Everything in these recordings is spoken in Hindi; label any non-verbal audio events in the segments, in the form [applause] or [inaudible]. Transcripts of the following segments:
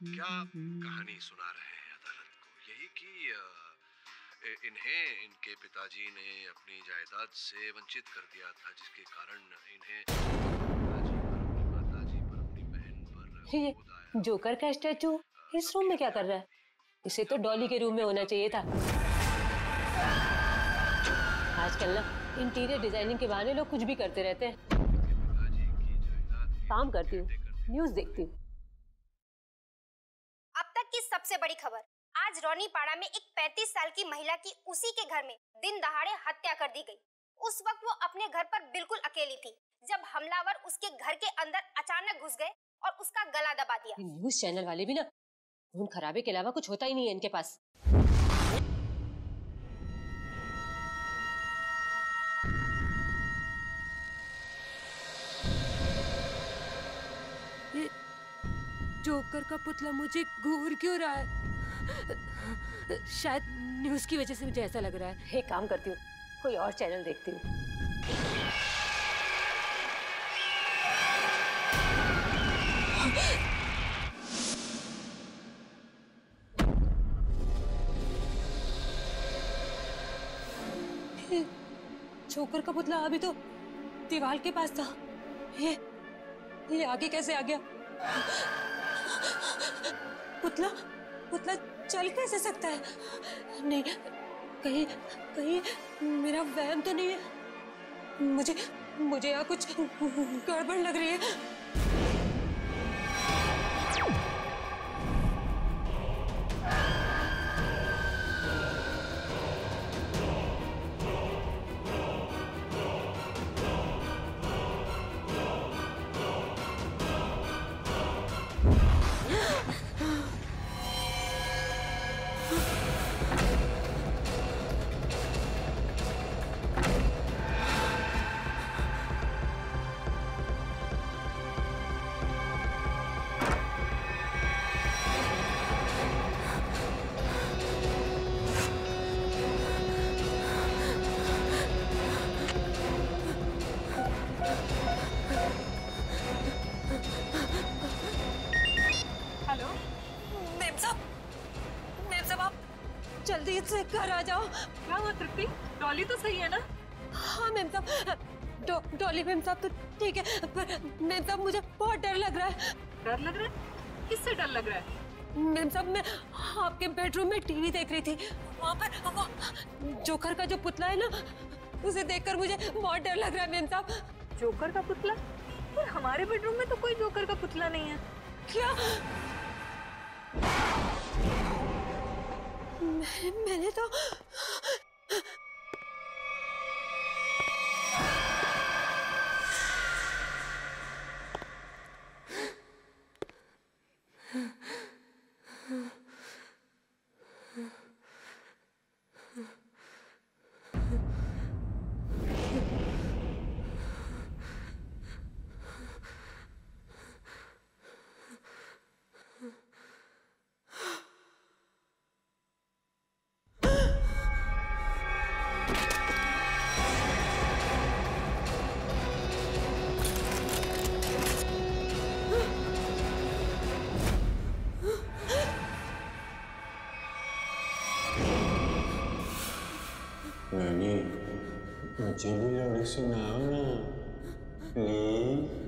क्या कहानी सुना रहे हैं अदालत को? यही कि इन्हें इनके पिताजी ने अपनी जायदाद से वंचित कर दिया था जिसके कारण इन्हें माताजी पर अपनी बहन पर जोकर का स्टैचू? इस रूम में क्या कर रहा है? इसे तो डॉली के रूम में होना चाहिए था। आजकल ना इंटीरियर डिज़ाइनिंग के बहाने लोग कुछ भी करते रहते हैं। काम करती हूँ। न्यूज़ देखती हूँ। सबसे बड़ी खबर। आज रोनीपाड़ा में एक 35 साल की महिला की उसी के घर में दिन दहाड़े हत्या कर दी गई। उस वक्त वो अपने घर पर बिल्कुल अकेली थी, जब हमलावर उसके घर के अंदर अचानक घुस गए और उसका गला दबा दिया। न्यूज़ चैनल वाले भी ना, खून खराबे के अलावा कुछ होता ही नहीं है इनके पास। जोकर का पुतला मुझे घूर क्यों रहा है? शायद न्यूज़ की वजह से मुझे ऐसा लग रहा है। एक काम करती हूँ कोई और चैनल देखती हूँ। ये जोकर का पुतला अभी तो दीवार के पास था। ये ये आगे कैसे आ गया? पुतला पुतला चल कैसे सकता है? नहीं, कहीं कहीं मेरा वहम तो नहीं है। मुझे मुझे यहाँ कुछ गड़बड़ लग रही है। जल्दी से घर आ जाओ। क्या हुआ तृप्ति? डॉली तो सही है ना? हाँ मेम साहब। डॉली मेम साहब तो ठीक है पर मेम साहब मुझे बहुत डर लग रहा है। डर लग रहा है? किससे डर लग रहा है? मेम साहब मैं आपके बेडरूम में टीवी देख रही थी। वहाँ पर वो जोकर का जो पुतला है ना उसे देखकर मुझे बहुत डर लग रहा है मेम साहब। जोकर का पुतला? पर हमारे बेडरूम में तो कोई जोकर का पुतला नहीं है। क्या? मैंने तो मुझे भी लोरी सुनाओ ना प्लीज़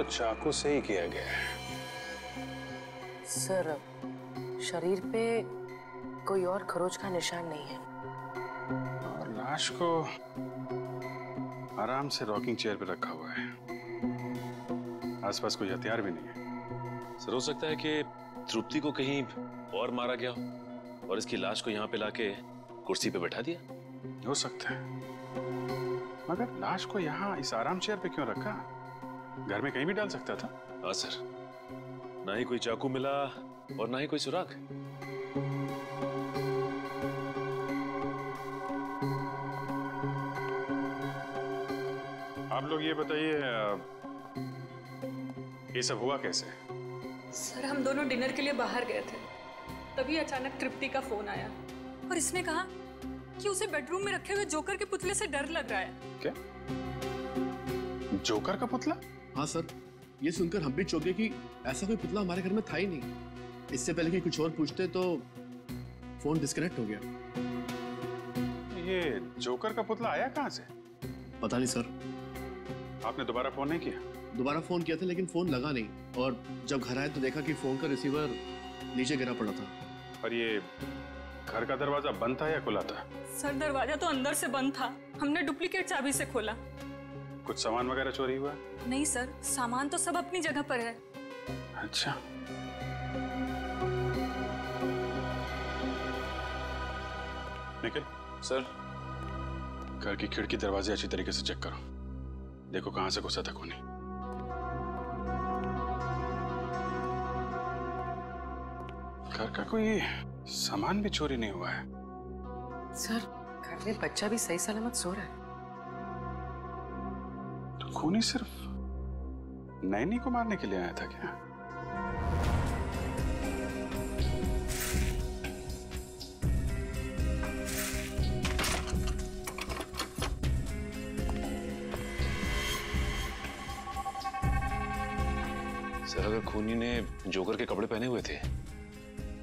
तो चाकू से ही किया गया है। सर शरीर पे कोई और खरोच का निशान नहीं है। और लाश को आराम से रॉकिंग चेयर पे रखा हुआ है। आसपास कोई हथियार भी नहीं है। सर हो सकता है कि तृप्ति को कहीं और मारा गया हो और इसकी लाश को यहाँ पे लाके कुर्सी पे बैठा दिया। हो सकता है। मगर लाश को यहाँ इस आराम चेयर पे क्यों रखा? घर में कहीं भी डाल सकता था। हाँ सर। ना ही कोई चाकू मिला और ना ही कोई सुराग। आप लोग ये बताइए ये सब हुआ कैसे? सर हम दोनों डिनर के लिए बाहर गए थे। तभी अचानक तृप्ति का फ़ोन आया और इसने कहा कि उसे बेडरूम में रखे हुए जोकर के पुतले से डर लग रहा है। क्या? जोकर का पुतला? हाँ सर ये सुनकर हम भी चौंके कि ऐसा कोई पुतला हमारे घर में था ही नहीं। इससे पहले कि कुछ और पूछते तो फ़ोन डिस्कनेक्ट हो गया। ये जोकर का पुतला आया कहाँ से? पता नहीं सर। आपने दोबारा फ़ोन नहीं किया? दोबारा फ़ोन किया था लेकिन फ़ोन लगा नहीं और जब घर आए तो देखा कि फ़ोन का रिसीवर नीचे गिरा पड़ा था। और ये घर का दरवाज़ा बंद था या खुला था? सर दरवाज़ा तो अंदर से बंद था। हमने डुप्लीकेट चाबी से खोला। कुछ सामान वगैरह चोरी हुआ? नहीं सर। सामान तो सब अपनी जगह पर है। अच्छा। निखिल? सर। घर की खिड़की दरवाजे अच्छी तरीके से चेक करो। देखो कहाँ से घुसा था खूनी घर का कोई सामान भी चोरी नहीं हुआ है। सर घर में बच्चा भी सही सलामत सो रहा है। खूनी सिर्फ़ नैनी को मारने के लिए आया था क्या? सर अगर खूनी ने जोकर के कपड़े पहने हुए थे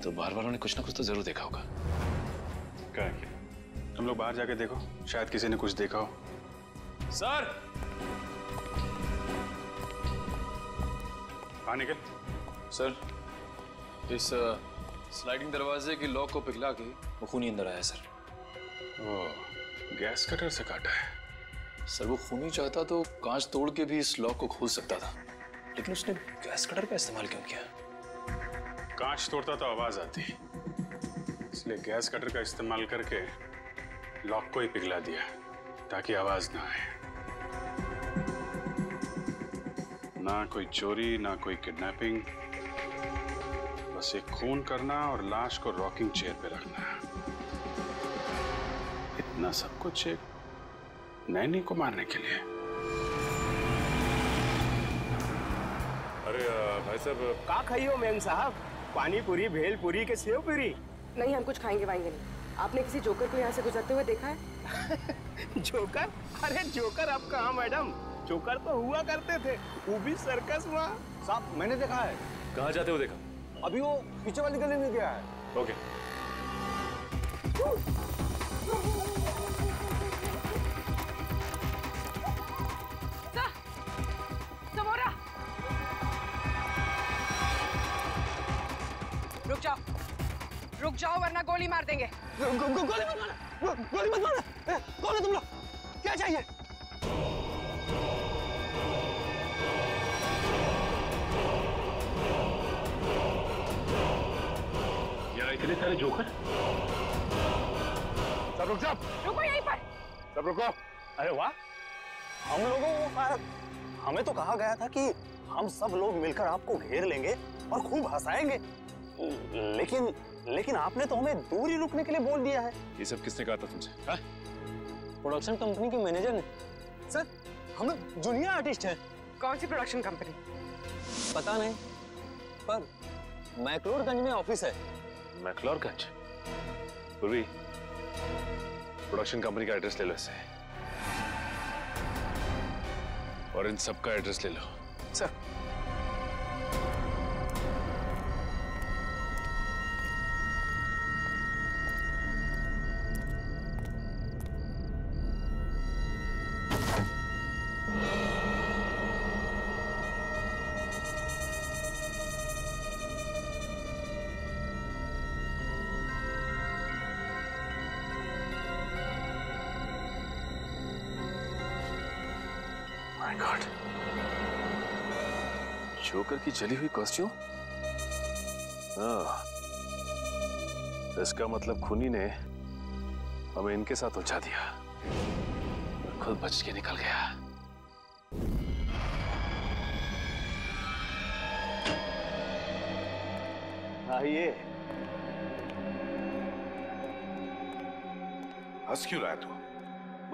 तो बाहर वालों ने कुछ ना कुछ तो ज़रूर देखा होगा। क्या क्या? तुम लोग बाहर जाके देखो शायद किसी ने कुछ देखा हो। सर! हाँ निकल सर इस स्लाइडिंग दरवाजे की लॉक को पिघला के वो खूनी अंदर आया सर। वो गैस कटर से काटा है। सर वो खूनी चाहता तो कांच तोड़ के भी इस लॉक को खोल सकता था। लेकिन उसने गैस कटर का इस्तेमाल क्यों किया? कांच तोड़ता तो आवाज़ आती। इसलिए गैस कटर का इस्तेमाल करके लॉक को ही पिघला दिया ताकि आवाज़ ना आए। ना कोई चोरी ना कोई किडनैपिंग बस एक खून करना और लाश को रॉकिंग चेयर पे रखना। इतना सब कुछ एक नैनी को मारने के लिए। अरे भाई साहब का खाइयो मैम साहब? पानी पूरी भेल पूरी के सेव पूरी। नहीं हम कुछ खाएँगे वाएँगे नहीं। आपने किसी जोकर को यहाँ से गुजरते हुए देखा है? [laughs] जोकर? अरे जोकर अब कहाँ मैडम। जोकर तो हुआ करते थे। वो भी सर्कस में साहब मैंने देखा है। कहाँ जाते हो देखा? अभी वो पीछे वाली गली में गया है। ओके। रुक जाओ। रुक जाओ वरना गोली मार देंगे। गो, गो, गोली मत मारना गो, गोली मत मारना ए, कौन है तुम लोग? क्या चाहिए? इतने सारे जोकर? सब रुक जाओ। रुको यहीं पर। सब रुको। अरे वाह। हम लोगों को कहा- हमें तो कहा गया था कि हम सब लोग मिलकर आपको घेर लेंगे और खूब हंसाएँगे। लेकिन लेकिन आपने तो हमें दूर ही रुकने के लिए बोल दिया है। ये सब किसने कहा था तुमसे? हाँ? प्रोडक्शन कंपनी के मैनेजर ने। सर हम लोग जूनियर आर्टिस्ट हैं। कौन सी प्रोडक्शन कंपनी पता नहीं पर मैक्लोडगंज में ऑफ़िस है। मैकलोरगंज। पूर्वी प्रोडक्शन कंपनी का एड्रेस ले लो इसे। और इन सबका एड्रेस ले लो। सर जोकर की जली हुई कॉस्ट्यूम? हाँ। इसका मतलब खूनी ने हमें इनके साथ उलझा दिया। खुद बच के निकल गया। आइए। हंस क्यों रहा है तू?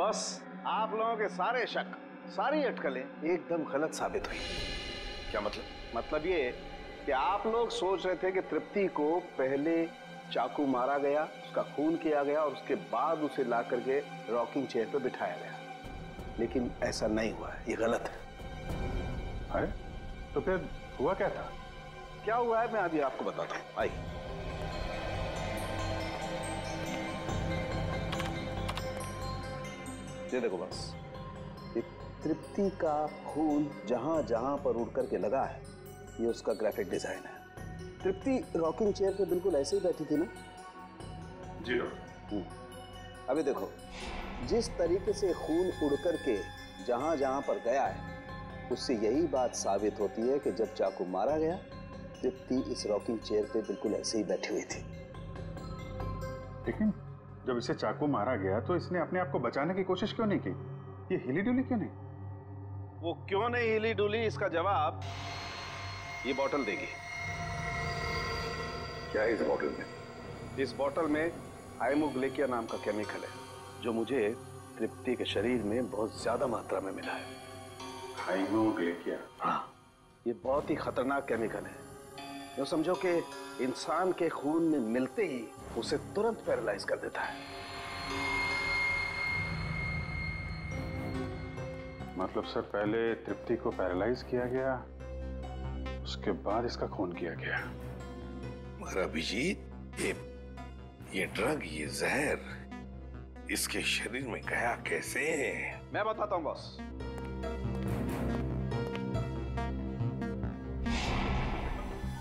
बस आप लोगों के सारे शक सारी अटकलें एकदम गलत साबित हुई। क्या मतलब? मतलब ये कि आप लोग सोच रहे थे कि तृप्ति को पहले चाकू मारा गया उसका खून किया गया और उसके बाद उसे ला करके रॉकिंग चेयर पर बिठाया गया। लेकिन ऐसा नहीं हुआ है। ये गलत है। अरे तो फिर हुआ क्या था? क्या हुआ है? मैं अभी आपको बताता हूँ। आइए। ये देखो बस। तृप्ति का खून जहाँ जहाँ पर उड़ करके लगा है ये उसका ग्राफिक डिज़ाइन है। तृप्ति रॉकिंग चेयर पे बिल्कुल ऐसे ही बैठी थी ना? जी डॉक्टर। अभी देखो जिस तरीके से खून उड़ करके जहाँ जहाँ पर गया है उससे यही बात साबित होती है कि जब चाकू मारा गया तृप्ति इस रॉकिंग चेयर पे बिल्कुल ऐसे ही बैठी हुई थी। लेकिन जब इसे चाकू मारा गया तो इसने अपने आप को बचाने की कोशिश क्यों नहीं की? ये हिली डुली क्यों नहीं? वो क्यों नहीं हिली डुली इसका जवाब ये बोतल देगी। क्या है इस बॉटल में? इस बोतल में हाइमोग्लेकिया नाम का केमिकल है जो मुझे तृप्ति के शरीर में बहुत ज़्यादा मात्रा में मिला है। हाइमोग्लेकिया हाँ। ये बहुत ही खतरनाक केमिकल है। जो समझो कि इंसान के खून में मिलते ही उसे तुरंत पैरालाइज कर देता है। मतलब सर पहले तृप्ति को पैरालाइज किया गया उसके बाद इसका खून किया गया। मगर अभिजीत ये ये ड्रग ये जहर इसके शरीर में गया कैसे? मैं बताता हूँ बॉस।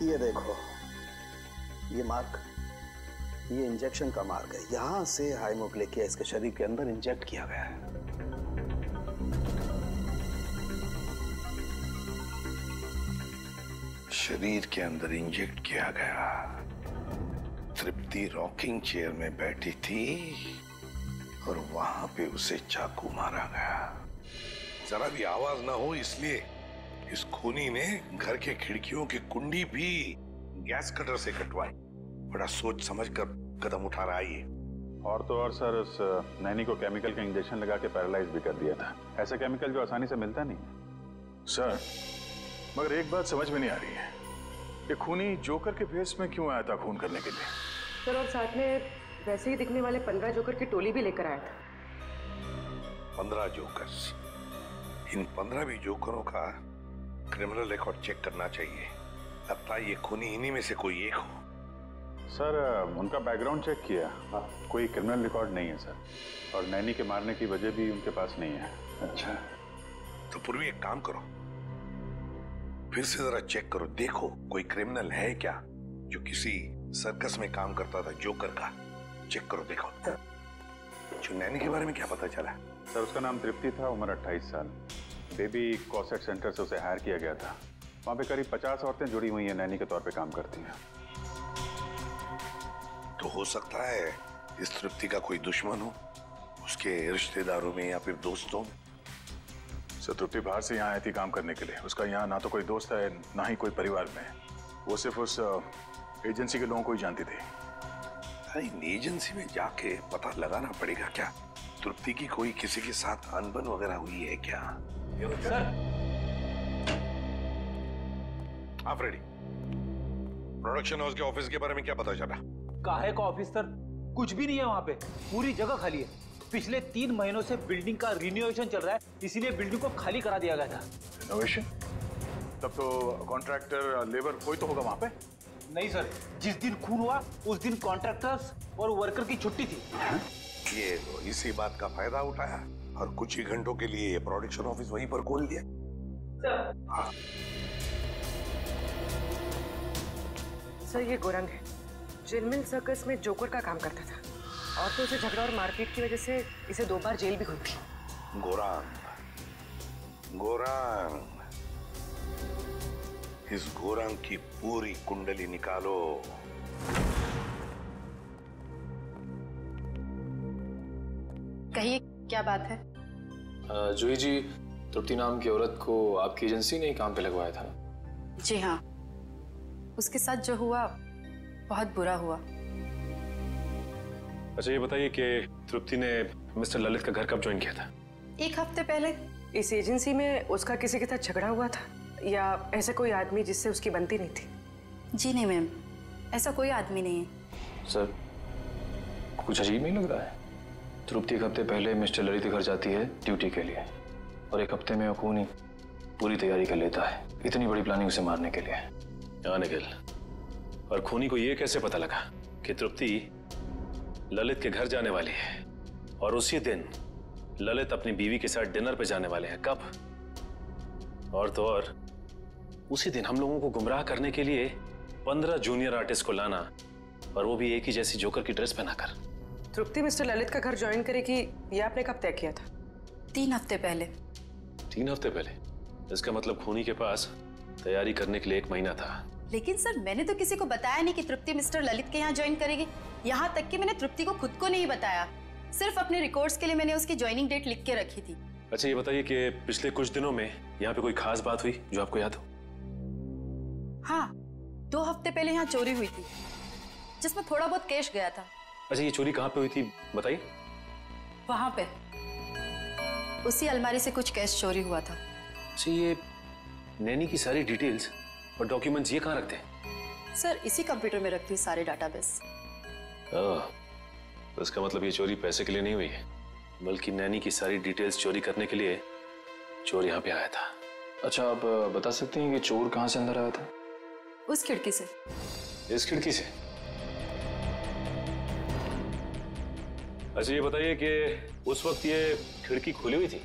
ये देखो ये मार्क ये इंजेक्शन का मार्क है। यहाँ से हाइमोग्लेकिया इसके शरीर के अंदर इंजेक्ट किया गया है। शरीर के अंदर इंजेक्ट किया गया। तृप्ति रॉकिंग चेयर में बैठी थी और वहाँ पे उसे चाकू मारा गया। जरा भी आवाज़ ना हो इसलिए इस खूनी ने घर के खिड़कियों की कुंडी भी गैस कटर से कटवाई। बड़ा सोच समझ कर कदम उठा रहा है और तो और, सर, उस नैनी को केमिकल का इंजेक्शन लगा के पैरालाइज भी कर दिया था। ऐसा केमिकल जो आसानी से मिलता नहीं सर, मगर एक बात समझ में नहीं आ रही है। कि खूनी जोकर के भेस में क्यों आया था खून करने के लिए? सर और साथ में वैसे ही दिखने वाले पंद्रह जोकर की टोली भी लेकर आया था। पंद्रह जोकर्स। इन पंद्रह भी जोकरों का क्रिमिनल रिकॉर्ड चेक करना चाहिए। लगता है ये खूनी इन्हीं में से कोई एक हो। सर उनका बैकग्राउंड चेक किया। कोई क्रिमिनल रिकॉर्ड नहीं है सर। और नैनी के मारने की वजह भी उनके पास नहीं है। अच्छा। तो पूर्वी एक काम करो। फिर से जरा चेक करो। देखो कोई क्रिमिनल है क्या? जो किसी सर्कस में काम करता था जोकर का। चेक करो देखो। जो नैनी के बारे में क्या पता चला? सर उसका नाम तृप्ति था उम्र 28 साल। बेबी कॉसेट सेंटर से उसे हायर किया गया था। वहाँ पे करीब 50 औरतें जुड़ी हुई हैं नैनी के तौर पे काम करती हैं। तो हो सकता है इस तृप्ति का कोई दुश्मन हो उसके रिश्तेदारों में या फिर दोस्तों में। सर तृप्ति बाहर से यहाँ आई थी काम करने के लिए। उसका यहाँ ना तो कोई दोस्त है ना ही कोई परिवार में। वो सिर्फ़ उस एजेंसी के लोगों को ही जानती थी। अरे इन एजेंसी में जाके पता लगाना पड़ेगा क्या? तृप्ति की कोई किसी के साथ अनबन वगैरह हुई है क्या? सर आप रेडी प्रोडक्शन हाउस के ऑफ़िस के बारे में क्या पता चला काहे का ऑफ़िस सर कुछ भी नहीं है वहाँ पे। पूरी जगह खाली है। पिछले तीन महीनों से बिल्डिंग का रिनोवेशन चल रहा है इसीलिए बिल्डिंग को खाली करा दिया गया था। रिनोवेशन तब तो कॉन्ट्रैक्टर लेबर कोई तो होगा वहाँ पे? नहीं सर जिस दिन खून हुआ उस दिन कॉन्ट्रैक्टर्स और वर्कर की छुट्टी थी। है? ये तो इसी बात का फ़ायदा उठाया। और कुछ ही घंटों के लिए प्रोडक्शन ऑफ़िस वहीं पर खोल दिया। हाँ, सर ये गोरंग है। जिनमिन सर्कस में जोकर का काम करता था। और तो उसे झगड़ा और मारपीट की वजह से इसे दो बार जेल भी हुई थी। गोरांग। गोरांग। इस गोरांग की पूरी कुंडली निकालो। कहिए क्या बात है? जूही जी तृप्ति नाम की औरत को आपकी एजेंसी ने ही काम पे लगवाया था। जी हाँ। उसके साथ जो हुआ बहुत बुरा हुआ। अच्छा ये बताइए कि तृप्ति ने मिस्टर ललित का घर कब ज्वाइन किया था? एक हफ़्ते पहले इस एजेंसी में उसका किसी के साथ झगड़ा हुआ था या ऐसा कोई आदमी जिससे उसकी बनती नहीं थी? जी नहीं मैम। ऐसा कोई आदमी नहीं है। सर कुछ अजीब नहीं लग रहा है? तृप्ति एक हफ़्ते पहले मिस्टर ललित के घर जाती है ड्यूटी के लिए और एक हफ़्ते में अकून ही पूरी तैयारी कर लेता है इतनी बड़ी प्लानिंग उसे मारने के लिए। हाँ निखिल और खूनी को यह कैसे पता लगा कि तृप्ति ललित के घर जाने वाली है। और उसी दिन ललित अपनी बीवी के साथ डिनर पे जाने वाले हैं। कब? और तो और उसी दिन हम लोगों को गुमराह करने के लिए पंद्रह जूनियर आर्टिस्ट को लाना और वो भी एक ही जैसी जोकर की ड्रेस पहनाकर। तृप्ति मिस्टर ललित का घर ज्वाइन करेगी ये आपने कब तय किया था? तीन हफ़्ते पहले। तीन हफ़्ते पहले? इसका मतलब खूनी के पास तैयारी करने के लिए एक महीना था। लेकिन सर मैंने तो किसी को बताया नहीं कि तृप्ति मिस्टर ललित के यहाँ ज्वाइन करेगी। यहाँ तक कि मैंने तृप्ति को खुद को नहीं बताया। सिर्फ़ अपने रिकॉर्ड्स के लिए मैंने उसकी ज्वाइनिंग डेट लिख के रखी थी। अच्छा ये बताइए कि पिछले कुछ दिनों में यहाँ पे कोई खास बात हुई जो आपको याद हो? हाँ दो हफ़्ते पहले यहाँ चोरी हुई थी जिसमें थोड़ा बहुत कैश गया था। अच्छा ये चोरी कहाँ पे हुई थी बताइए। वहाँ पे। उसी अलमारी से कुछ कैश चोरी हुआ था। अच्छा ये नैनी की सारी डिटेल्स और डॉक्यूमेंट्स ये कहाँ रखते हैं? सर इसी कंप्यूटर में रखती हूँ सारे डाटाबेस ओह, तो इसका मतलब ये चोरी पैसे के लिए नहीं हुई है बल्कि नैनी की सारी डिटेल्स चोरी करने के लिए चोर यहाँ पे आया था। अच्छा आप बता सकते हैं कि चोर कहाँ से अंदर आया था? उस खिड़की से। इस खिड़की से? अच्छा ये बताइए कि उस वक्त ये खिड़की खुली हुई थी?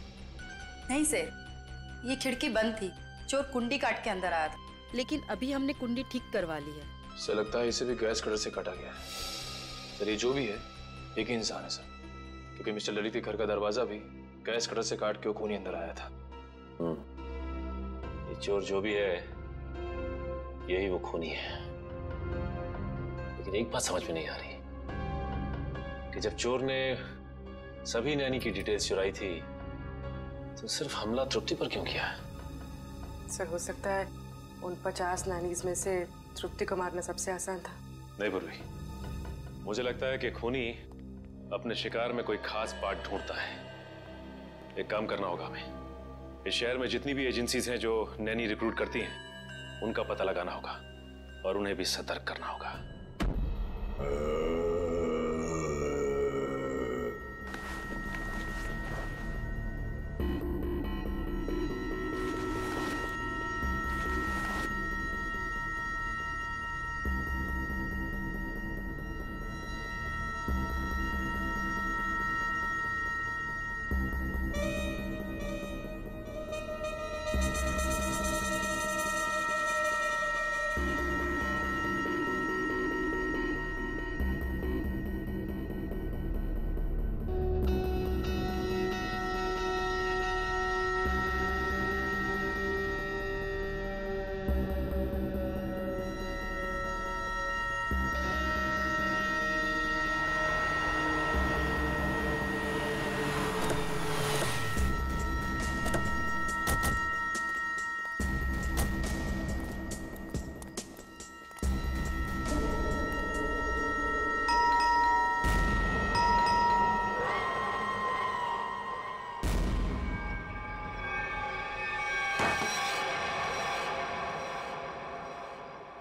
नहीं सर ये खिड़की बंद थी। चोर कुंडी काट के अंदर आया था। लेकिन अभी हमने कुंडी ठीक करवा ली है। सर लगता है इसे भी गैस कटर से काटा गया है। सर ये जो भी है एक ही इंसान है सर। क्योंकि मिस्टर ललित के घर का दरवाज़ा भी गैस कटर से काट के खूनी अंदर आया था। ये चोर जो भी है यही वो खूनी है। लेकिन एक बात समझ में नहीं आ रही कि जब चोर ने सभी नैनी की डिटेल्स चुराई थी तो सिर्फ़ हमला तृप्ति पर क्यों किया? सर हो सकता है उन पचास नानीज में से तृप्ति को मारना सबसे आसान था। नहीं पूर्वी मुझे लगता है कि खूनी अपने शिकार में कोई खास पार्ट ढूंढता है। एक काम करना होगा हमें। इस शहर में जितनी भी एजेंसीज हैं जो नैनी रिक्रूट करती हैं उनका पता लगाना होगा और उन्हें भी सतर्क करना होगा।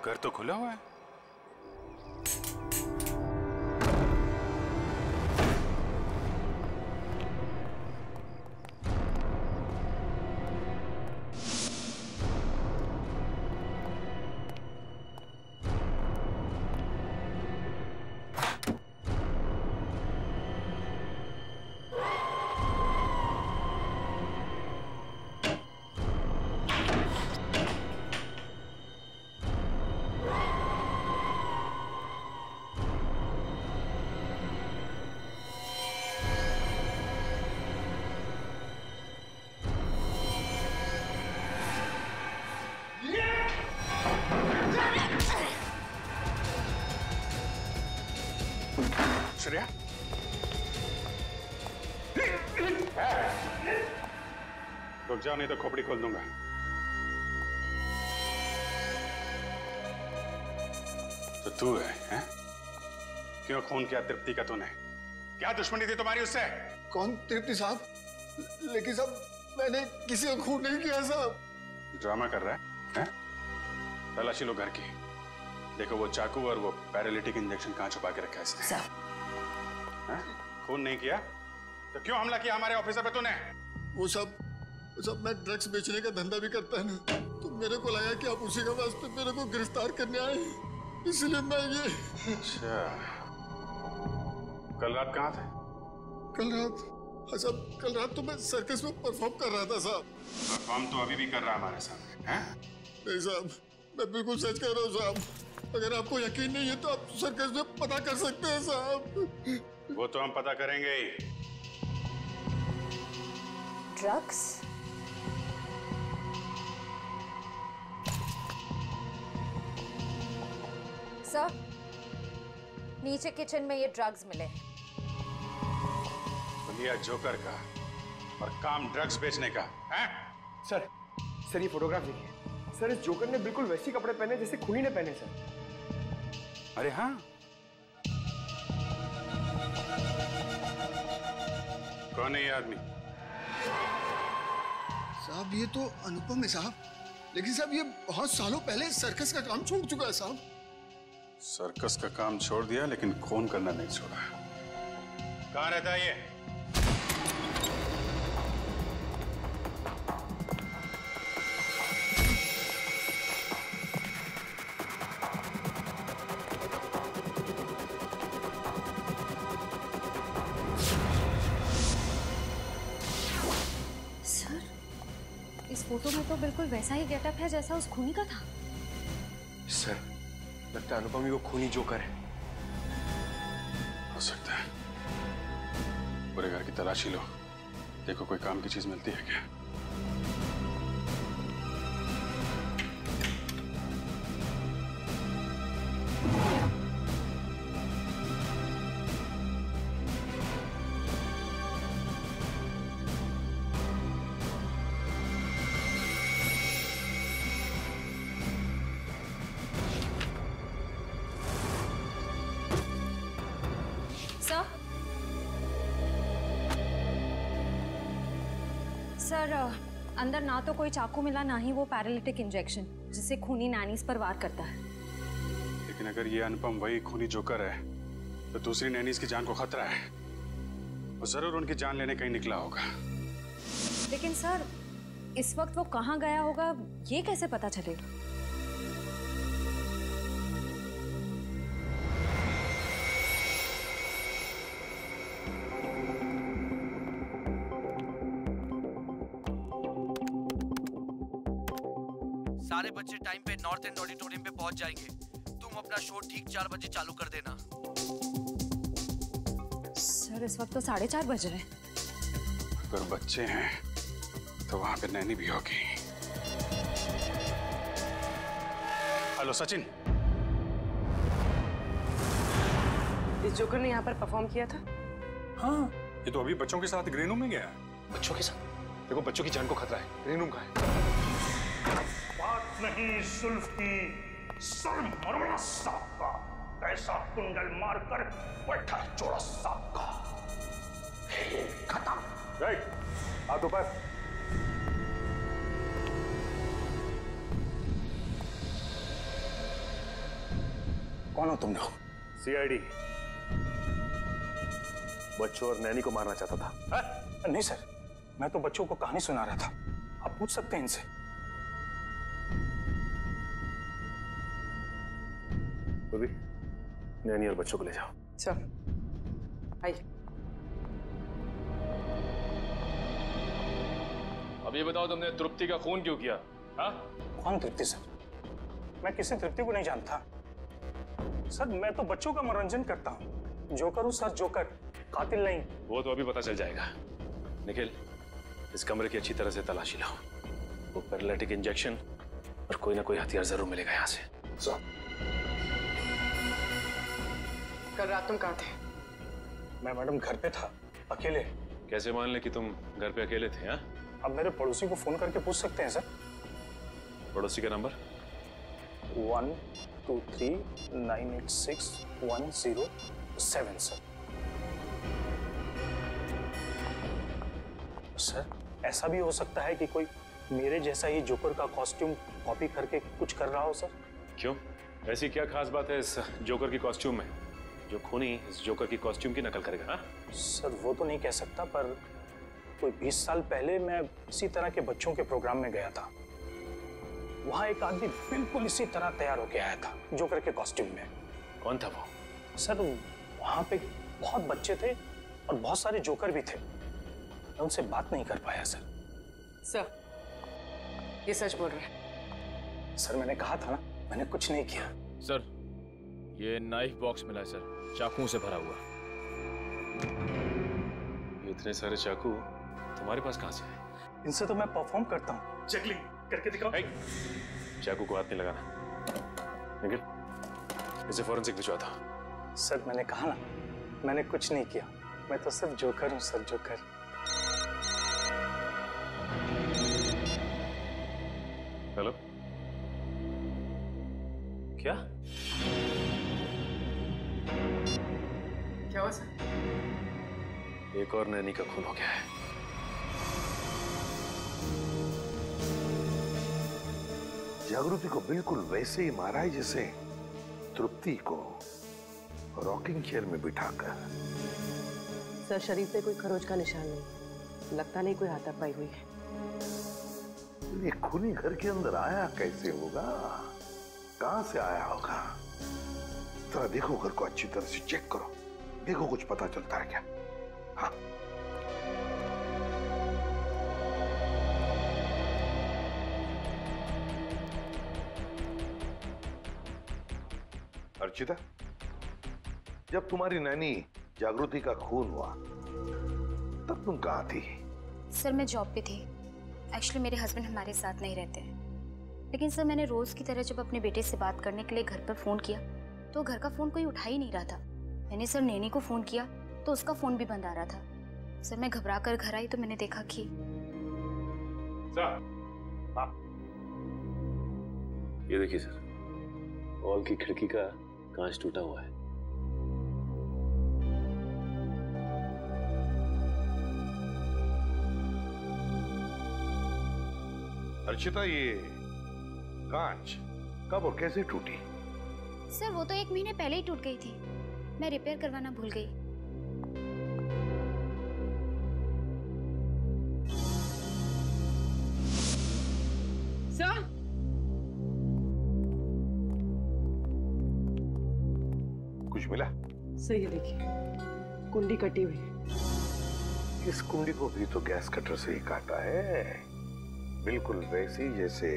घर तो खुला हुआ है? जाओ नहीं तो खोपड़ी खोल दूँगा। तो तू है, हैं? क्यों खून किया तृप्ति का तूने? क्या दुश्मनी थी तुम्हारी उससे? कौन तृप्ति साहब? लेकिन साहब मैंने किसी को खून नहीं किया साहब। ड्रामा कर रहा है, हैं? तलाशी लो घर की। देखो वो चाकू और वो पैरालिटिक इंजेक्शन कहाँ छुपा के रखा है इसने। हैं? खून नहीं किया? तो क्यों हमला किया हमारे ऑफिसर पे तूने? वो सब सब मैं ड्रग्स बेचने का धंधा भी करता है ना तो मेरे को लगा कि आप उसी के वास्ते मेरे को गिरफ़्तार करने आए इसलिए मैं ये अच्छा। कल रात कहाँ थे? कल रात साहब कल रात तो मैं सर्कस में परफॉर्म कर रहा था साहब। परफॉर्म तो अभी भी कर रहा है हमारे सामने हैं? नहीं साहब मैं बिल्कुल सच कह रहा हूँ साहब। अगर आपको यकीन नहीं है तो आप सर्कस में पता कर सकते हैं साहब। वो तो हम पता करेंगे ही। ड्रग्स सर नीचे किचन में ये ड्रग्स मिले दुनिया जोकर का और काम ड्रग्स बेचने का हैं? सर सर ये फोटोग्राफ देखिए सर इस जोकर ने बिल्कुल वैसे कपड़े पहने जैसे खूनी ने पहने सर अरे हाँ। कौन है ये आदमी? साहब ये तो अनुपम है साहब। लेकिन साहब ये बहुत सालों पहले सर्कस का काम छोड़ चुका है साहब। सर्कस का काम छोड़ दिया, लेकिन खून करना नहीं छोड़ा। कहाँ रहता है ये? सर, इस फ़ोटो में तो बिल्कुल वैसा ही गेटअप है जैसा उस खूनी का था। लगता है, अनुपम वो खूनी जोकर है। हो सकता है। पूरे घर की तलाशी लो। देखो कोई काम की चीज़ मिलती है क्या? अंदर ना तो कोई चाकू मिला ना ही वो पैरालिटिक इंजेक्शन जिससे खूनी नैनीस पर वार करता है। लेकिन अगर ये अनुपम वही खूनी जोकर है तो दूसरी नैनीस की जान को खतरा है। वो ज़रूर उनकी जान लेने कहीं निकला होगा। लेकिन सर इस वक्त वो कहाँ गया होगा ये कैसे पता चलेगा? सारे बच्चे टाइम पे नॉर्थ एंड ऑडिटोरियम पे पहुँच जाएँगे। तुम अपना शो ठीक चार बजे चालू कर देना। सर इस वक्त तो साढ़े चार बज रहे अगर बच्चे हैं तो वहाँ पे नैनी भी होगी। हेलो सचिन। इस जोकर ने यहाँ पर परफॉर्म किया था? हाँ। ये तो अभी बच्चों के साथ ग्रीन रूम में गया है। बच्चों के साथ? देखो बच्चों की जान को खतरा है। ग्रीन रूम का है? नहीं सुल्फ की सर मरोड़ा सांप का कैसा कुंडल मारकर बैठा चोड़ा सांप का खत्म राइट हाथ ऊपर। कौन हो तुम लोग? सीआईडी बच्चों और नैनी को मारना चाहता था। है? नहीं सर मैं तो बच्चों को कहानी सुना रहा था। आप पूछ सकते हैं इनसे। नैनी और बच्चों को ले जाओ। चल। आइए अब ये बताओ तुमने तृप्ति का खून क्यों किया? हाँ? कौन तृप्ति सर? मैं किसी तृप्ति को नहीं जानता। सर मैं तो बच्चों का मनोरंजन करता हूँ। जोकर हूँ सर जोकर। कातिल नहीं। वो तो अभी पता चल जाएगा। निखिल इस कमरे की अच्छी तरह से तलाशी लो वो पैरालिटिक इंजेक्शन और कोई ना कोई हथियार ज़रूर मिलेगा यहाँ से। कल रात तुम कहाँ थे? मैं मैडम घर पे था अकेले। कैसे मान ले कि तुम घर पे अकेले थे हाँ? अब मेरे पड़ोसी को फ़ोन करके पूछ सकते हैं सर। पड़ोसी का number? One two three nine eight six one zero seven sir. Sir ऐसा भी हो सकता है कि कोई मेरे जैसा ही जोकर का कॉस्ट्यूम कॉपी करके कुछ कर रहा हो सर? क्यों? ऐसी क्या खास बात है इस जोकर की कॉस्ट्यूम में? जो खूनी इस जोकर की कॉस्ट्यूम की नकल करेगा। हाँ? सर वो तो नहीं कह सकता पर कोई 20 साल पहले मैं इसी तरह के बच्चों के प्रोग्राम में गया था। वहाँ एक आदमी बिल्कुल इसी तरह तैयार होके आया था जोकर के कॉस्ट्यूम में। कौन था वो? सर वहाँ पे बहुत बच्चे थे और बहुत सारे जोकर भी थे। मैं उनसे बात नहीं कर पाया सर। सर ये सच बोल रहे हैं। सर मैंने कहा था ना मैंने कुछ नहीं किया। सर ये नाइफ बॉक्स मिला है सर। चाकुओं से भरा हुआ। इतने सारे चाकू तुम्हारे पास कहाँ से आए इनसे तो मैं परफॉर्म करता हूँ। जगलिंग करके दिखाओ। चाकू को हाथ नहीं लगाना। निखिल इसे फॉरेंसिक भिजवा दो। सर मैंने कहा ना मैंने कुछ नहीं किया। मैं तो सिर्फ़ जोकर हूँ सर जोकर। हेलो क्या? हुआ सर एक और नैनी का खून हो गया है। जागृति को बिल्कुल वैसे ही मारा है जैसे तृप्ति को रॉकिंग चेयर में बिठाकर। सर शरीर पे कोई खरोच का निशान नहीं। लगता नहीं कोई हाथापाई हुई है। ये खूनी घर के अंदर आया कैसे होगा? कहाँ से आया होगा? जरा देखो घर को अच्छी तरह से चेक करो। देखो कुछ पता चलता है क्या? हाँ। अर्चिता, जब तुम्हारी नैनी जागृति का खून हुआ, तब तुम कहाँ थी? सर, मैं जॉब पे थी। एक्चुअली मेरे हस्बैंड हमारे साथ नहीं रहते लेकिन सर, मैंने रोज की तरह जब अपने बेटे से बात करने के लिए घर पर फ़ोन किया तो घर का फ़ोन कोई उठा ही नहीं रहा था। मैंने सर नैनी को फ़ोन किया तो उसका फ़ोन भी बंद आ रहा था। सर मैं घबरा कर घर आई तो मैंने देखा कि सर। ये देखिए सर हॉल की खिड़की का कांच टूटा हुआ है। अर्चिता ये कांच कब और कैसे टूटी? सर वो तो एक महीने पहले ही टूट गई थी। मैं रिपेयर करवाना भूल गई। सर। कुछ मिला? सही है देखिए। कुंडी कटी हुई इस कुंडी को भी तो गैस कटर से ही काटा है। बिल्कुल वैसे जैसे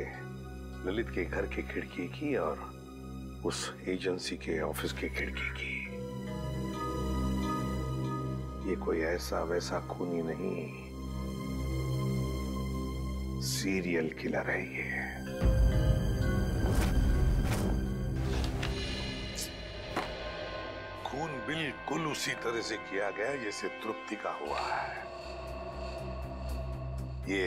ललित के घर की खिड़की की और उस एजेंसी के ऑफ़िस की खिड़की की। ये कोई ऐसा वैसा खूनी नहीं। सीरियल किलर है ये। खून बिल्कुल उसी तरह से किया गया जैसे तृप्ति का हुआ है। ये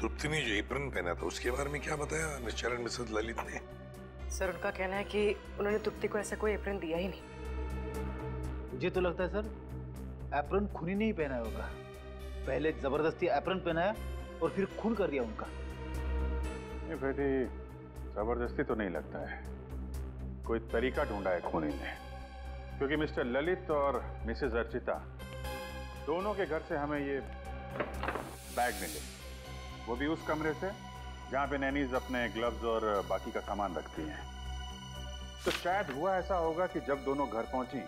तृप्ति ने जो एप्रन पहना था उसके बारे में क्या बताया निश्चरण मिसेस ललित ने? सर उनका कहना है कि उन्होंने तृप्ति को ऐसा कोई एप्रन दिया ही नहीं। मुझे तो लगता है सर एप्रन खूनी नहीं पहना होगा। पहले ज़बरदस्ती एप्रन पहनाया और फिर खून कर दिया उनका। बेटी, ज़बरदस्ती तो नहीं लगता है। कोई तरीका ढूंढा है खूनी ने। क्योंकि मिस्टर ललित और मिसेस अर्चिता दोनों के घर से हमें ये बैग मिले। वो भी उस कमरे से, जहाँ पे नैनीज अपने ग्लव्स और बाकी का सामान रखती हैं। तो शायद हुआ ऐसा होगा कि जब दोनों घर पहुँची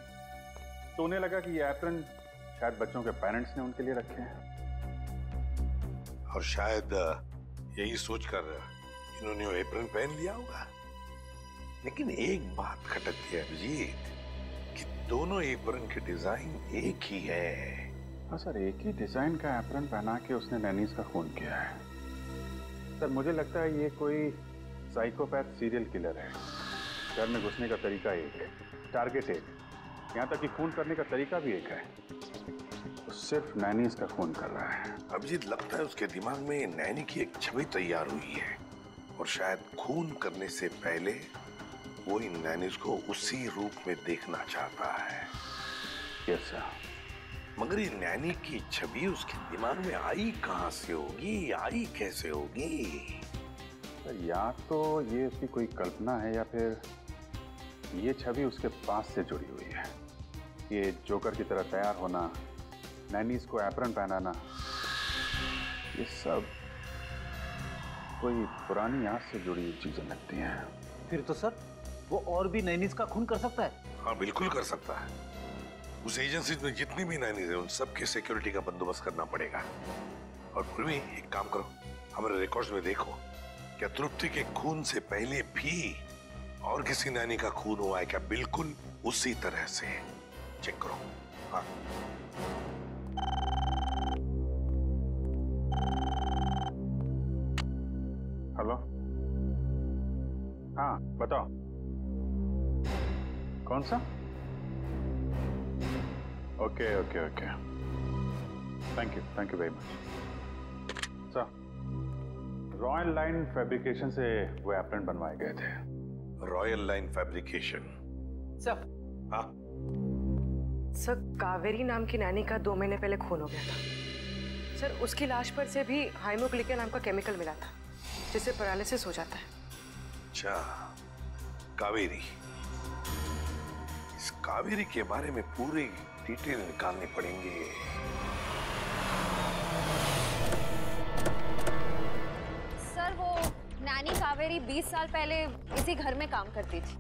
तो उन्हें लगा कि ये एप्रन शायद बच्चों के पेरेंट्स ने उनके लिए रखे हैं। और शायद यही सोचकर इन्होंने वो एप्रन पहन लिया होगा। लेकिन एक बात खटकती है अभिजीत कि दोनों एप्रन के डिज़ाइन एक ही है। हाँ सर एक ही डिज़ाइन का एप्रन पहना के उसने नैनीज का खून किया है। सर मुझे लगता है ये कोई साइकोपैथ सीरियल किलर है। घर में घुसने का तरीका एक है टारगेट एक यहाँ तक कि खून करने का तरीका भी एक है। वो सिर्फ़ नैनीस का खून कर रहा है। अभिजीत लगता है उसके दिमाग में नैनी की एक छवि तैयार हुई है। और शायद खून करने से पहले वो इन नैनीस को उसी रूप में देखना चाहता है। यस सर मगर ये नैनी की छवि उसके दिमाग में आई कहाँ से होगी? आई कैसे होगी? या तो ये उसकी कोई कल्पना है या फिर ये छवि उसके पास से जुड़ी हुई है। ये जोकर की तरह तैयार होना नैनीस को एप्रन पहनाना ये सब कोई पुरानी याद से जुड़ी हुई चीज़ें लगती हैं। फिर तो सर वो और भी नैनीस का खून कर सकता है? हाँ बिल्कुल कर सकता है। उस एजेंसी में जितनी भी नैनीज है उन सबके सिक्योरिटी का बंदोबस्त करना पड़ेगा। और फिर भी एक काम करो हमारे रिकॉर्ड्स में देखो क्या तृप्ति के खून से पहले भी और किसी नैनी का खून हुआ है क्या? बिल्कुल उसी तरह से। चेक करो। हाँ। हेलो हाँ बताओ। कौन सा? Okay okay okay. Thank you thank you very much sir royal line fabrication से वो एप्रन बनवाए गए थे। रॉयल लाइन फैब्रिकेशन सर हाँ? सर कावेरी नाम की नानी का दो महीने पहले खून हो गया था। सर उसकी लाश पर से भी हाइमोग्लिका नाम का केमिकल मिला था जिससे पैरालिसिस हो जाता है। अच्छा कावेरी इस कावेरी के बारे में पूरी डिटेल निकालनी पड़ेंगे। नानी कावेरी 20 साल पहले इसी घर में काम करती थी।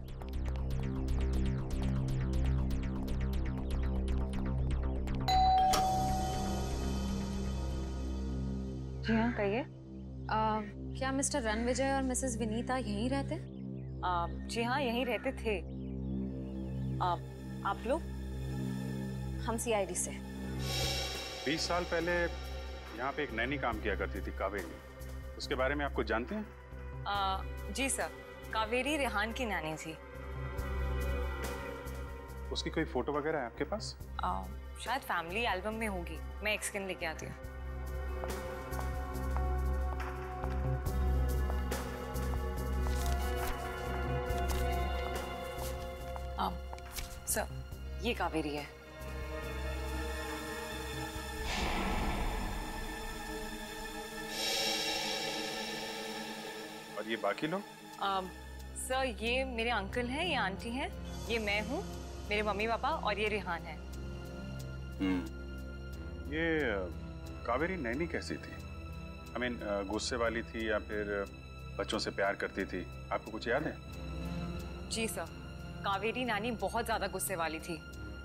जी हाँ। कहिए। क्या मिस्टर रणविजय और मिसेस विनीता यहीं रहते? आ, जी हाँ यहीं रहते थे। आ, आप लोग? हम सीआईडी से बीस साल पहले यहाँ पे एक नैनी काम किया करती थी कावेरी। उसके बारे में आप कुछ जानते हैं? आ, जी सर कावेरी रेहान की नानी थी उसकी कोई फ़ोटो वगैरह है आपके पास? आ, शायद फैमिली एल्बम में होगी। मैं एक स्किन लेके आती हूँ। सर ये कावेरी है। और ये बाकी लोग? सर ये मेरे अंकल हैं ये आंटी हैं ये मैं हूँ मेरे मम्मी पापा और ये रिहान है। ये कावेरी नैनी कैसी थी? आई मीन गुस्से वाली थी या फिर बच्चों से प्यार करती थी? आपको कुछ याद है? जी सर कावेरी नानी बहुत ज़्यादा गुस्से वाली थी।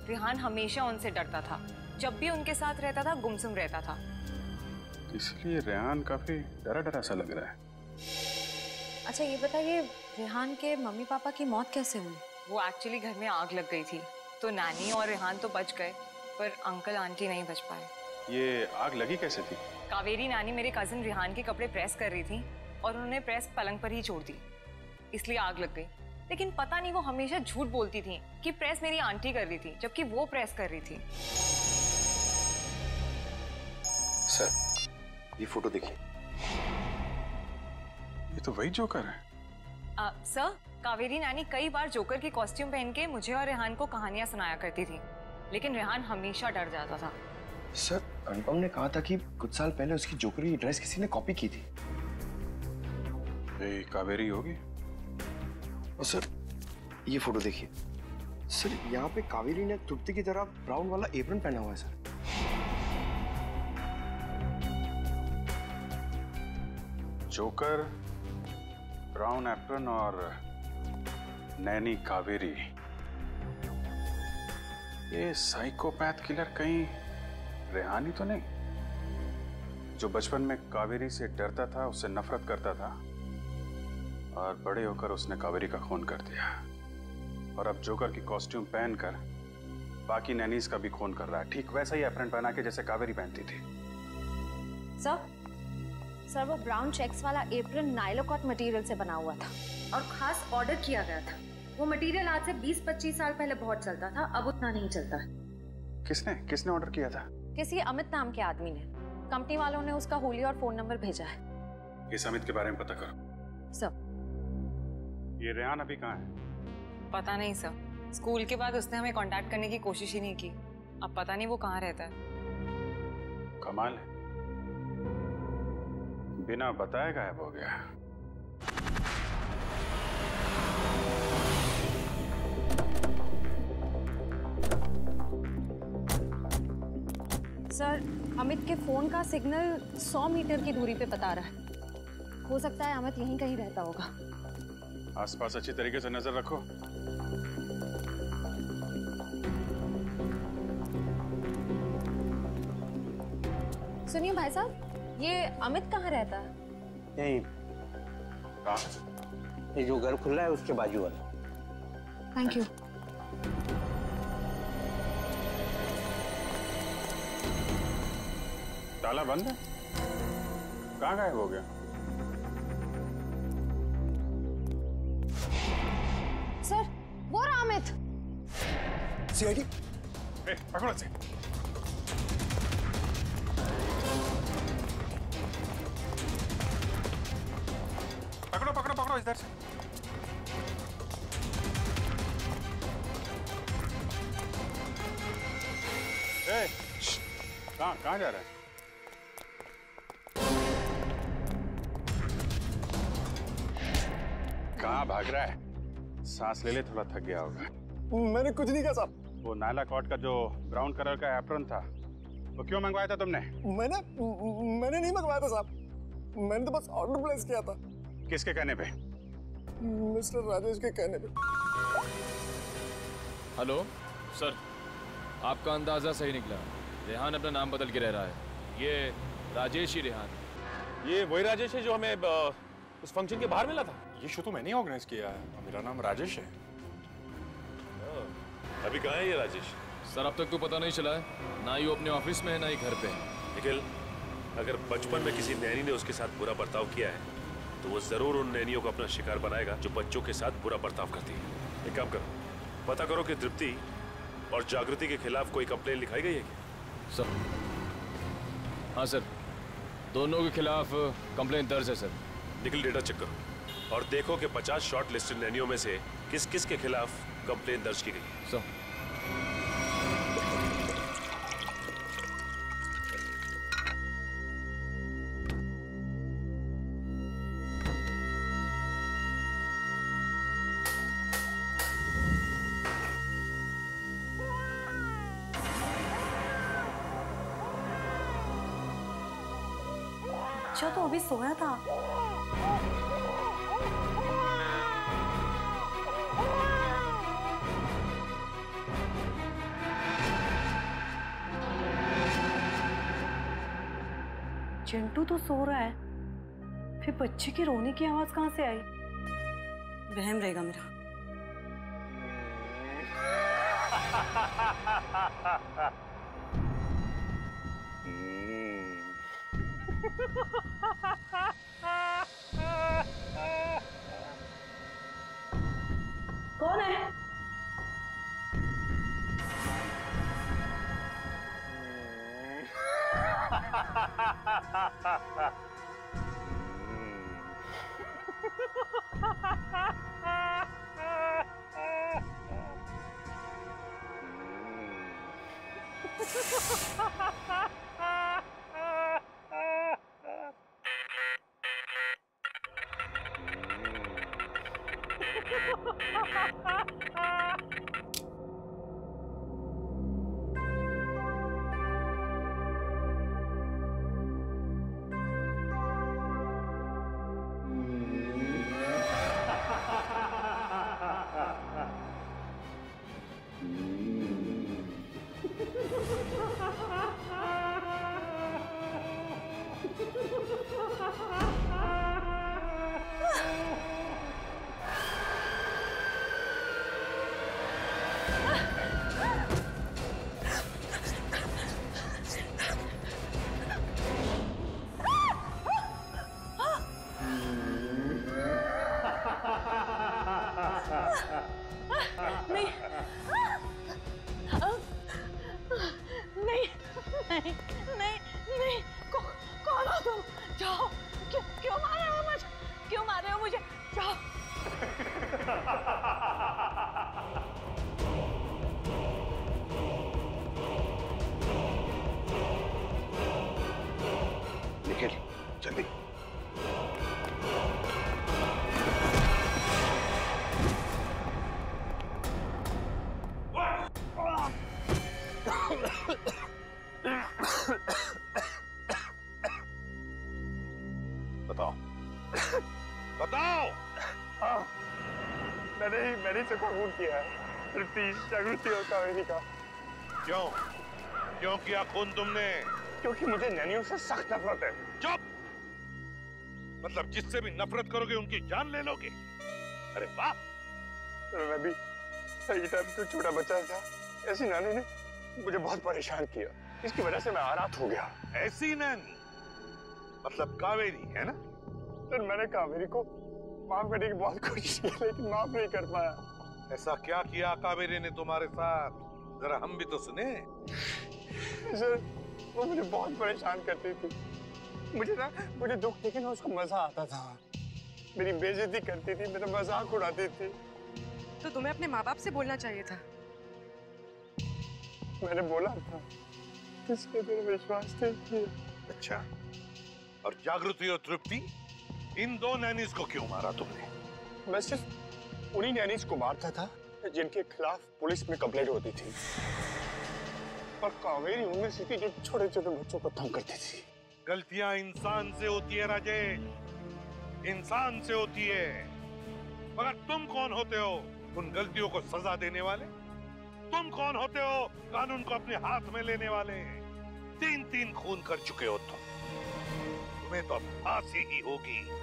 रिहान हमेशा उनसे डरता था। जब भी उनके साथ रहता था गुमसुम रहता था। इसलिए रेहान काफ़ी डरा डरा सा लग रहा है। अच्छा ये बताइए रेहान के मम्मी पापा की मौत कैसे हुई? वो एक्चुअली घर में आग लग गई थी। तो नानी और रेहान तो बच गए पर अंकल आंटी नहीं बच पाए। ये आग लगी कैसे थी? कावेरी नानी मेरे कजिन रिहान के कपड़े प्रेस कर रही थी और उन्होंने प्रेस पलंग पर ही छोड़ दी। इसलिए आग लग गई। लेकिन पता नहीं वो हमेशा झूठ बोलती थी कि प्रेस मेरी आंटी कर रही थी जबकि वो प्रेस कर रही थी। सर ये फ़ोटो देखिए। ये तो वही जोकर है। आ, सर कावेरी नानी कई बार जोकर की कॉस्ट्यूम पहन के मुझे और रेहान को कहानियाँ सुनाया करती थी लेकिन रेहान हमेशा डर जाता था। सर अनुपम ने कहा था कि कुछ साल पहले उसकी जोकर की ड्रेस किसी ने कॉपी की थी। ये कावेरी होगी? और सर ये फ़ोटो देखिए। सर यहाँ पे कावेरी ने तृप्ति की तरह ब्राउन वाला एप्रन पहना हुआ है सर। जोकर ब्राउन एप्रन और नैनी कावेरी। ये साइकोपैथ किलर कहीं रेहानी तो नहीं? जो बचपन में कावेरी से डरता था, उससे नफरत करता था, और बड़े होकर उसने कावेरी का खून कर दिया। और अब जोकर की कॉस्ट्यूम पहनकर, बाकी नैनीज का भी खून कर रहा है। ठीक वैसा ही एप्रन पहना के जैसे कावेरी पहनती थी। सर सर वो ब्राउन चेक्स वाला एप्रन नाइलोकॉट मटेरियल से बना हुआ था। और खास ऑर्डर किया गया था। वो मटेरियल आज से 20-25 साल पहले बहुत चलता था अब उतना नहीं चलता। किसने? किसने ऑर्डर किया था? किसी अमित नाम के आदमी ने। कंपनी वालों ने उसका होली और फ़ोन नंबर भेजा है। इस अमित के बारे में पता करो। सब ये रेहान अभी कहाँ है? पता नहीं सर। स्कूल के बाद उसने हमें कांटेक्ट करने की कोशिश ही नहीं की। अब पता नहीं वो कहाँ रहता है। कमाल है। बिना बताए गायब हो गया। सर अमित के फ़ोन का सिग्नल 100 मीटर की दूरी पे बता रहा है। हो सकता है अमित यहीं कहीं रहता होगा। आसपास अच्छी तरीके से नज़र रखो। सुनिए भाई साहब ये अमित कहाँ रहता? है यही। कहाँ? ये जो घर खुल रहा है उसके बाजू वाला। थैंक यू ताला बंद है? कहाँ गायब हो गया? सर वो रहा अमित। सीआईडी? पकड़ो से पकड़ो पकड़ो इधर से। ए, श्श, कहाँ कहाँ जा रहा है? कहाँ भाग रहा है? सांस ले ले थोड़ा थक गया होगा। मैंने कुछ नहीं कहा साहब। वो नाला कॉट का जो ब्राउन कलर का एप्रन था वो क्यों मंगवाया था तुमने? मैंने मैंने नहीं मंगवाया था साहब। मैंने तो बस ऑर्डर प्लेस किया था। किसके कहने पे? मिस्टर राजेश के कहने पे। हेलो सर आपका अंदाज़ा सही निकला। रेहान अपना नाम बदल के रह रहा है। ये राजेश ही रेहान ये वही राजेश है जो हमें उस फ़ंक्शन के बाहर मिला था? ये शो तो मैंने ऑर्गेनाइज किया है। मेरा नाम राजेश है। अभी कहाँ है ये राजेश? सर अब तक तो पता नहीं चला है। ना ही वो अपने ऑफ़िस में है ना ही घर पे है। निखिल अगर बचपन में किसी नैनी ने उसके साथ बुरा बर्ताव किया है तो वो ज़रूर उन नैनियों को अपना शिकार बनाएगा जो बच्चों के साथ बुरा बर्ताव करती है। एक काम करो पता करो कि तृप्ति और जागृति के खिलाफ कोई कंप्लेन लिखाई गई है क्या? सर। हाँ सर। दोनों के खिलाफ कंप्लेन दर्ज है सर। निकल डेटा चेक करो और देखो कि 50 शॉर्ट लिस्टेड नैनियों में से किस किस के खिलाफ कंप्लेन दर्ज की गई सर। अभी सोया था चिंटू तो सो रहा है फिर बच्चे की रोने की आवाज़ कहाँ से आई? वहम रहेगा मेरा। [laughs] कौन है Ha ha ha ha! Ha ha ha ha ha! सबको खून किया है तृप्ति जागृति और कावेरी का क्यों क्यों किया खून तुमने क्योंकि मुझे नैनियों से सख्त नफरत है चुप मतलब जिससे भी नफरत करोगे उनकी जान ले लोगे अरे वाह भी सही टाइम पे छोटा बच्चा था ऐसी नानी ने मुझे बहुत परेशान किया इसकी वजह से मैं आरात हो गया ऐसी नानी मतलब कावेरी है ना सर मैंने कावेरी को माफ़ करने की बहुत कोशिश की लेकिन माफ़ नहीं कर पाया। ऐसा क्या किया कावेरी ने तुम्हारे साथ? जरा हम भी तो सुने। सर वो मुझे बहुत परेशान करती थी। मुझे ना मुझे दुख देखे ना उसको मज़ा आता था। मेरी बेइज्जती करती थी मेरा मज़ाक उड़ाती थी। तो तुम्हें अपने माँ बाप से बोलना चाहिए था? मैंने बोला था किसने मेरा विश्वास नहीं किया। अच्छा। और जागृति और तृप्ति? इन दो नैनीज को क्यों मारा तुमने? मैं सिर्फ़ उन्हीं नैनीज को मारता था जिनके खिलाफ पुलिस में कंप्लेंट होती थी। और कावेरी उनमें से थी जो छोटे छोटे बच्चों को तंग करती थी। गलतियाँ इंसान से होती है राजेश। इंसान से होती है। मगर तुम कौन होते हो उन गलतियों को सजा देने वाले? तुम कौन होते हो कानून को अपने हाथ में लेने वाले? तीन तीन खून कर चुके हो तुम। तुम्हें तो फांसी ही होगी।